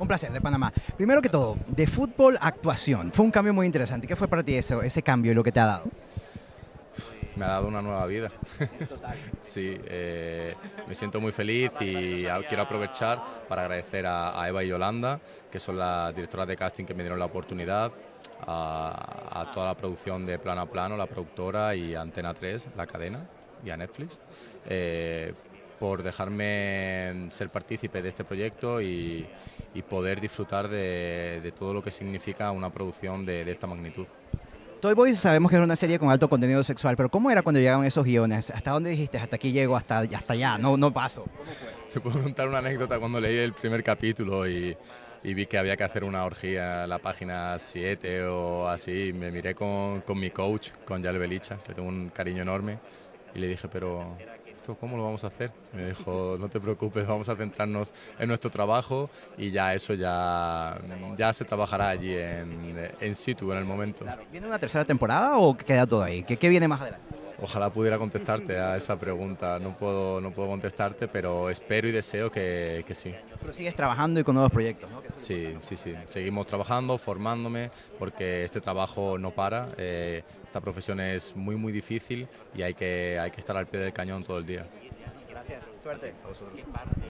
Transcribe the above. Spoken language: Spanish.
Un placer, de Panamá. Primero que todo, de fútbol a actuación. Fue un cambio muy interesante. ¿Qué fue para ti ese, ese cambio y lo que te ha dado? Me ha dado una nueva vida. sí, eh, me siento muy feliz y quiero aprovechar para agradecer a, Eva y Yolanda, que son las directoras de casting que me dieron la oportunidad, a, a toda la producción de Plano a Plano, la productora y Antena 3, la cadena, y a Netflix. Eh, por dejarme ser partícipe de este proyecto y, y poder disfrutar de, de, todo lo que significa una producción de, de esta magnitud. Toy Boys sabemos que es una serie con alto contenido sexual, pero ¿cómo era cuando llegaban esos guiones? ¿Hasta dónde dijiste? Hasta aquí llego, hasta, hasta allá, no, no paso. Te puedo contar una anécdota cuando leí el primer capítulo y, y vi que había que hacer una orgía en la página 7 o así. Me miré con, con mi coach, con Yal Belicha, que tengo un cariño enorme, y le dije, pero ¿esto cómo lo vamos a hacer? Me dijo, no te preocupes, vamos a centrarnos en nuestro trabajo y ya eso ya, ya se trabajará allí en, en situ en el momento. ¿Viene una tercera temporada o queda todo ahí? ¿Qué, qué viene más adelante? Ojalá pudiera contestarte a esa pregunta. No puedo, no puedo contestarte, pero espero y deseo que, que sí. Pero sigues trabajando y con nuevos proyectos, ¿no? Sí, sí, sí. Seguimos trabajando, formándome, porque este trabajo no para. Eh, esta profesión es muy, muy difícil y hay que, hay que estar al pie del cañón todo el día. Gracias. Suerte.